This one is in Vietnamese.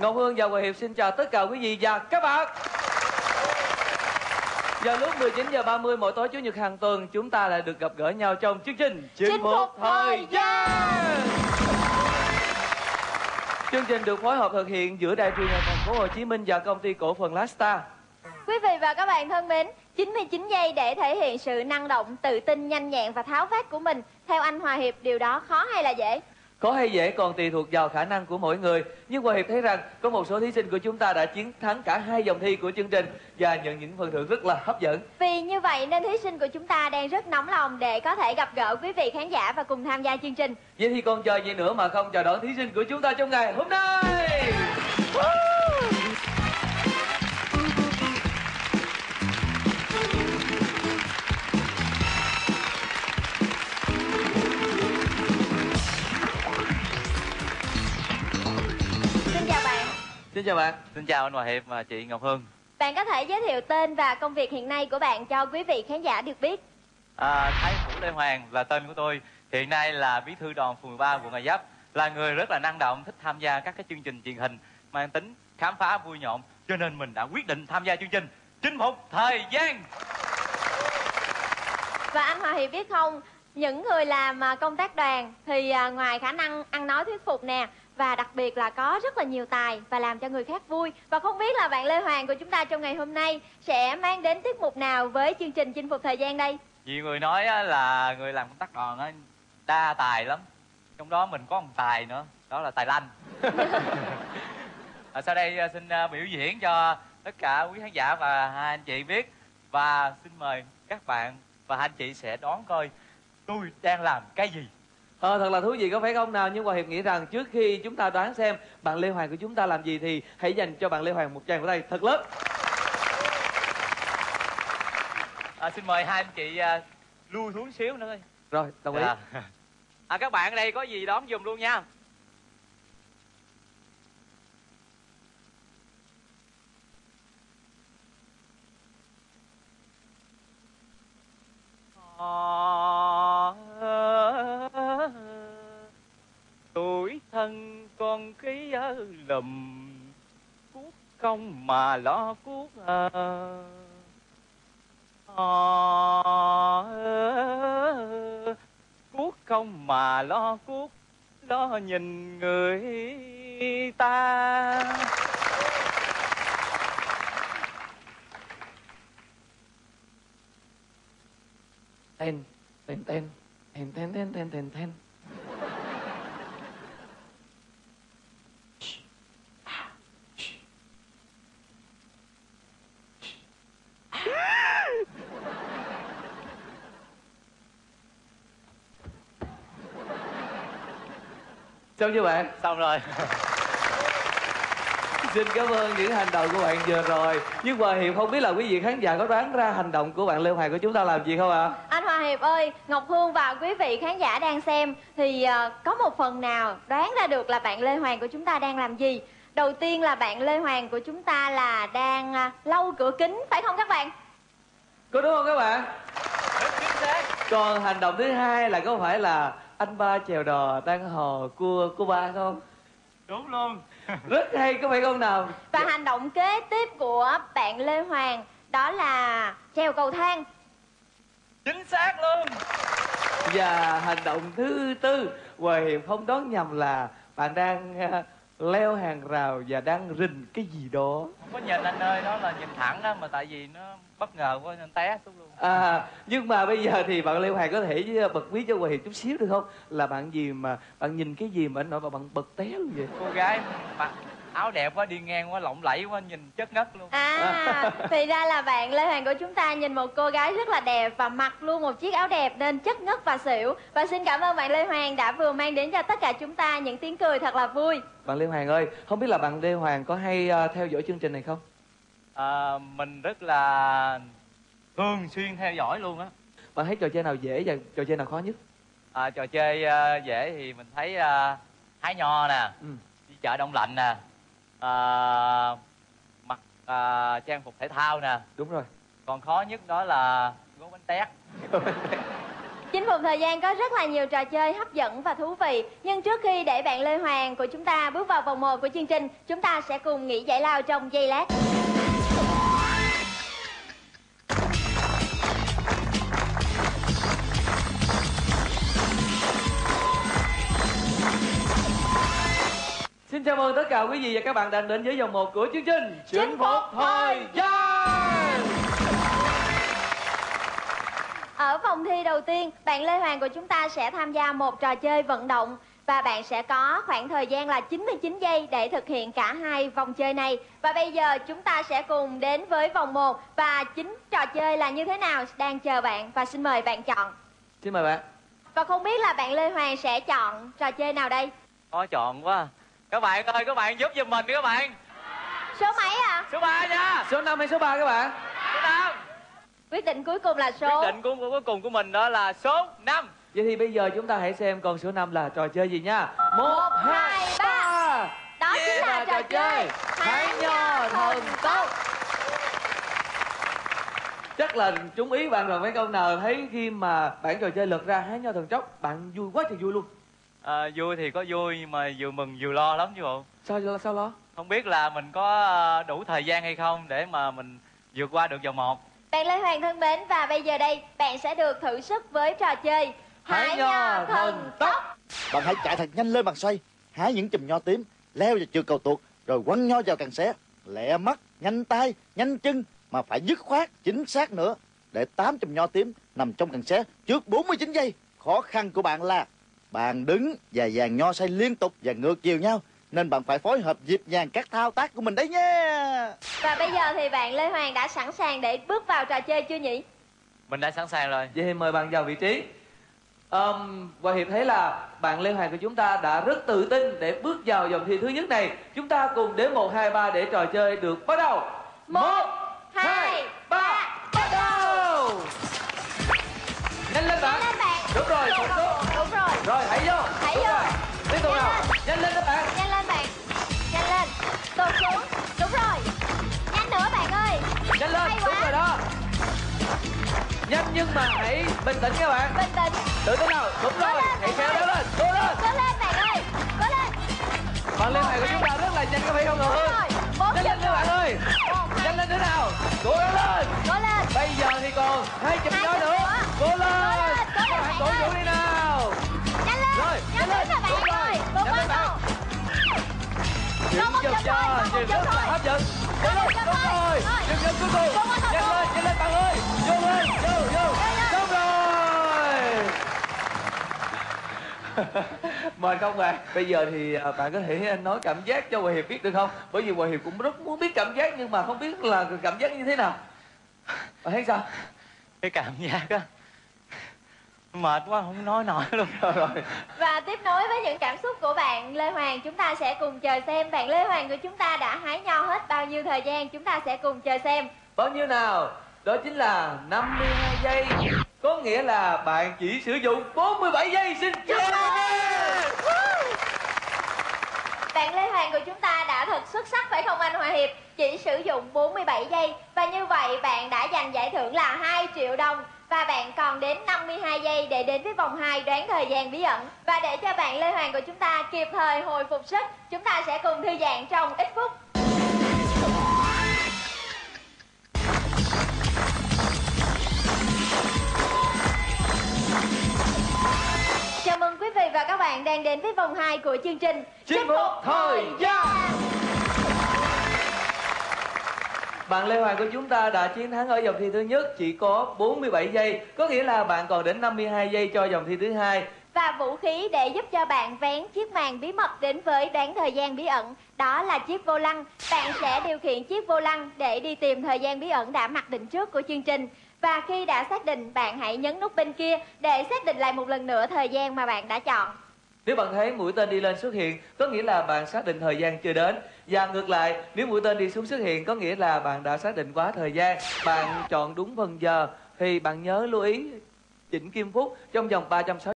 Ngọc Hương và Hòa Hiệp xin chào tất cả quý vị và các bạn. Vào lúc 19 giờ 30 mỗi tối chủ nhật hàng tuần, chúng ta lại được gặp gỡ nhau trong chương trình Chinh phục thời gian. Chương trình được phối hợp thực hiện giữa Đài truyền hình Thành phố Hồ Chí Minh và công ty cổ phần Lasta. Quý vị và các bạn thân mến, 99 giây để thể hiện sự năng động, tự tin, nhanh nhẹn và tháo vát của mình. Theo anh Hòa Hiệp, điều đó khó hay là dễ? Có hay dễ còn tùy thuộc vào khả năng của mỗi người. Nhưng Hòa Hiệp thấy rằng có một số thí sinh của chúng ta đã chiến thắng cả hai vòng thi của chương trình Và nhận những phần thưởng rất là hấp dẫn. Vì như vậy nên thí sinh của chúng ta đang rất nóng lòng để có thể gặp gỡ quý vị khán giả và cùng tham gia chương trình. Vậy thì còn chờ gì nữa mà không chào đón thí sinh của chúng ta trong ngày hôm nay Xin chào bạn. Xin chào anh Hòa Hiệp và chị Ngọc Hương. Bạn có thể giới thiệu tên và công việc hiện nay của bạn cho quý vị khán giả được biết. À, Thái Vũ Lê Hoàng là tên của tôi. Hiện nay là bí thư đoàn phường 13 quận Gò Vấp. Là người rất là năng động, thích tham gia các cái chương trình truyền hình Mang tính khám phá vui nhộn. Cho nên mình đã quyết định tham gia chương trình. Chinh phục thời gian! Và anh Hòa Hiệp biết không, những người làm à, công tác đoàn thì à, ngoài khả năng ăn nói thuyết phục nè và đặc biệt là có rất là nhiều tài và làm cho người khác vui. Và không biết là bạn Lê Hoàng của chúng ta trong ngày hôm nay sẽ mang đến tiết mục nào với chương trình chinh phục thời gian đây? Nhiều người nói là người làm công tác đoàn á, đa tài lắm. Trong đó mình có một tài nữa Đó là tài lanh. À, Sau đây à, xin à, biểu diễn cho tất cả quý khán giả và hai anh chị biết. Và xin mời các bạn và hai anh chị sẽ đoán coi tôi đang làm cái gì Ờ, thật là thú vị có phải không? Nào Nhưng Hòa Hiệp nghĩ rằng trước khi chúng ta đoán xem bạn Lê Hoàng của chúng ta làm gì Thì hãy dành cho bạn Lê Hoàng một tràng vỗ tay thật lớn. À, Xin mời hai anh chị à, lui xuống xíu nữa Rồi, đồng ý. Dạ. à, Các bạn ở đây có gì đón dùm luôn nha. Tuổi thân con khí ở lùm cuốc công mà lo cuốc à. À, cuốc không mà lo cuốc lo nhìn người ta tên, tên Tên, tên, tên, tên, tên, tên Xong chưa bạn? xong rồi Xin cảm ơn những hành động của bạn vừa rồi Nhưng Hòa Hiệp không biết là quý vị khán giả có đoán ra hành động của bạn Lê Hoàng của chúng ta làm gì không ạ? Anh Hòa Hiệp ơi, Ngọc Hương và quý vị khán giả đang xem thì à, có một phần nào đoán ra được là bạn Lê Hoàng của chúng ta đang làm gì? Đầu tiên là bạn Lê Hoàng của chúng ta là đang à, lau cửa kính, phải không các bạn? Có đúng không các bạn? rất chính xác Còn hành động thứ hai là có phải là anh ba chèo đò đang hò cua cô ba không? đúng luôn Rất hay có phải không nào? Và hành động kế tiếp của bạn Lê Hoàng đó là trèo cầu thang. chính xác luôn Và hành động thứ tư Hòa Hiệp không đoán nhầm là bạn đang à, leo hàng rào và đang rình cái gì đó không có nhìn anh ơi đó là nhìn thẳng đó mà tại vì nó bất ngờ quá nên té xuống luôn À, nhưng mà bây giờ thì bạn Lê Hoàng có thể bật mí cho Hiệp chút xíu được không? Là bạn gì mà bạn nhìn cái gì mà anh nói mà bạn bật té luôn vậy? cô gái mặc áo đẹp quá đi ngang quá lộng lẫy quá nhìn chất ngất luôn À, thì ra là bạn Lê Hoàng của chúng ta nhìn một cô gái rất là đẹp và mặc luôn một chiếc áo đẹp nên chất ngất và xỉu. Và xin cảm ơn bạn Lê Hoàng đã vừa mang đến cho tất cả chúng ta những tiếng cười thật là vui. Bạn Lê Hoàng ơi, không biết là bạn Lê Hoàng có hay à, theo dõi chương trình này không? à, mình rất là thường xuyên theo dõi luôn á Bạn thấy trò chơi nào dễ và trò chơi nào khó nhất? à, trò chơi à, dễ thì mình thấy à, hái nho nè Ừ. đi chợ đông lạnh nè à, mặc à, trang phục thể thao nè. Đúng rồi. còn khó nhất đó là gố bánh tét. Chinh phục thời gian có rất là nhiều trò chơi hấp dẫn và thú vị. Nhưng trước khi để bạn Lê Hoàng của chúng ta bước vào vòng 1 của chương trình Chúng ta sẽ cùng nghỉ giải lao trong giây lát chào mừng tất cả quý vị và các bạn đã đến với vòng 1 của chương trình Chinh phục thời gian. Ở vòng thi đầu tiên, bạn Lê Hoàng của chúng ta sẽ tham gia một trò chơi vận động và bạn sẽ có khoảng thời gian là 99 giây để thực hiện cả hai vòng chơi này. Và bây giờ chúng ta sẽ cùng đến với vòng 1 và chính trò chơi là như thế nào đang chờ bạn và xin mời bạn chọn. Xin mời bạn. Và không biết là bạn Lê Hoàng sẽ chọn trò chơi nào đây? khó chọn quá các bạn ơi các bạn giúp giùm mình đi các bạn Số mấy ạ? À? số 3 nha Số 5 hay số 3 các bạn? số 5 Quyết định cuối cùng là số quyết định cuối cùng của mình đó là số 5 Vậy thì bây giờ chúng ta hãy xem con số 5 là trò chơi gì nha. Một, hai, ba. Đó chính là trò chơi Hái nho thần tốc. Chắc là trúng ý bạn rồi mấy câu nào thấy khi mà bản trò chơi lật ra hái nho thần tốc bạn vui quá trời vui luôn. À, vui thì có vui nhưng mà vừa mừng vừa lo lắm chứ bộ Sao lo sao lo? không biết là mình có ờ, đủ thời gian hay không để mà mình vượt qua được vòng một Bạn Lê Hoàng thân mến và bây giờ đây bạn sẽ được thử sức với trò chơi Hái nho thần tốc. Bạn hãy chạy thật nhanh lên bàn xoay, hái những chùm nho tím, leo vào trường cầu tuột, rồi quăng nho vào càng xé. Lẹ mắt, nhanh tay, nhanh chân, mà phải dứt khoát, chính xác nữa. Để tám chùm nho tím nằm trong càng xé trước 49 giây. Khó khăn của bạn là bạn đứng và dàn nho xoay liên tục và ngược chiều nhau. Nên bạn phải phối hợp nhịp nhàng các thao tác của mình đấy nha. Và bây giờ thì bạn Lê Hoàng đã sẵn sàng để bước vào trò chơi chưa nhỉ? mình đã sẵn sàng rồi Vậy thì mời bạn vào vị trí. Um, Hòa Hiệp thấy là bạn Lê Hoàng của chúng ta đã rất tự tin để bước vào vòng thi thứ nhất này. Chúng ta cùng đếm 1, 2, 3 để trò chơi được bắt đầu. Một, hai, ba, bắt đầu! Nhanh lên bạn! Nhanh lên bạn Đúng rồi, một số. Nhưng mà hãy bình tĩnh các bạn! Bình tĩnh Tự tin nào! Đúng Cố rồi! lên, Hãy kéo nó lên! Cố lên! Cố lên bạn ơi Cố lên Bạn Lê Hoàng của chúng ta rất là nhanh các bạn không rồi Bốn Nhanh lên các bạn ơi! Nhanh lên nữa nào! Cố gắng lên! Cố lên Bây giờ thì còn hai chục chục nữa. Cố lên! Cố lên, cố Các lên bạn cổ vũ đi nào! Nhanh lên Rồi, Nhanh lên lên. các bạn ơi Nhanh lên Những chục chục rất là hấp dẫn. Một lên, đúng rồi. Dừng dừng cuối cùng. Mời công bạn. Bây giờ thì à, bạn có thể nói cảm giác cho Hòa Hiệp biết được không? Bởi vì Hòa Hiệp cũng rất muốn biết cảm giác nhưng mà không biết là cảm giác như thế nào. Bạn thấy sao? cái cảm giác á mệt quá không nói nổi luôn Rồi rồi. Và tiếp nối với những cảm xúc của bạn Lê Hoàng Chúng ta sẽ cùng chờ xem bạn Lê Hoàng của chúng ta đã hái nho hết bao nhiêu thời gian Chúng ta sẽ cùng chờ xem Bao nhiêu nào? Đó chính là 52 giây Có nghĩa là bạn chỉ sử dụng 47 giây Xin chúc mừng bạn của chúng ta đã thật xuất sắc, phải không anh Hòa Hiệp? Chỉ sử dụng 47 giây. Và như vậy bạn đã giành giải thưởng là 2 triệu đồng. Và bạn còn đến 52 giây để đến với vòng 2 đoán thời gian bí ẩn. Và để cho bạn Lê Hoàng của chúng ta kịp thời hồi phục sức, Chúng ta sẽ cùng thư giãn trong ít phút. Bạn đang đến với vòng 2 của chương trình Chinh phục thời gian. Bạn Lê Hoàng của chúng ta đã chiến thắng ở vòng thi thứ nhất chỉ có 47 giây. Có nghĩa là bạn còn đến 52 giây cho vòng thi thứ hai. Và vũ khí để giúp cho bạn vén chiếc màn bí mật đến với đoán thời gian bí ẩn. Đó là chiếc vô lăng. Bạn sẽ điều khiển chiếc vô lăng để đi tìm thời gian bí ẩn đã mặc định trước của chương trình. Và khi đã xác định bạn hãy nhấn nút bên kia Để xác định lại một lần nữa thời gian mà bạn đã chọn nếu bạn thấy mũi tên đi lên xuất hiện, Có nghĩa là bạn xác định thời gian chưa đến. Và ngược lại, nếu mũi tên đi xuống xuất hiện, Có nghĩa là bạn đã xác định quá thời gian. Bạn chọn đúng phần giờ, Thì bạn nhớ lưu ý chỉnh kim phút trong vòng 360